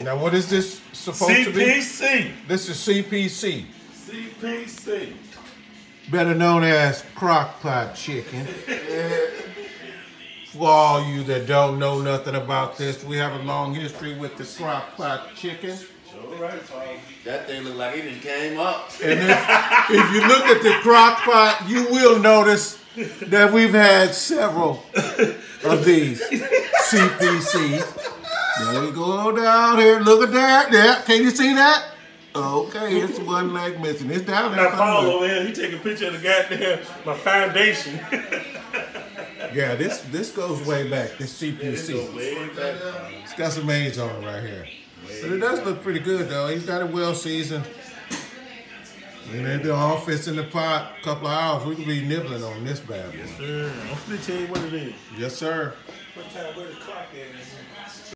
Now, what is this supposed to be? CPC. This is CPC, CPC. better known as crock pot chicken. For all you that don't know nothing about this, we have a long history with the crock pot chicken. All right, That thing looked like it just came up. And if, if you look at the crock pot, you will notice that we've had several of these CPCs. There we go down here. Look at that. There. Can you see that? Okay, it's one leg missing. It's down there. Now Paul over here, he take a picture of the goddamn my foundation. Yeah, this this goes way back. This CPC. back. It's got some age on it right here. But it does look pretty good though. He's got it well seasoned. And then all fits in the pot. A couple of hours, we could be nibbling on this bad boy. Yes, Sir, I'm gonna tell you what it is. Yes, sir. What time? Where the clock at?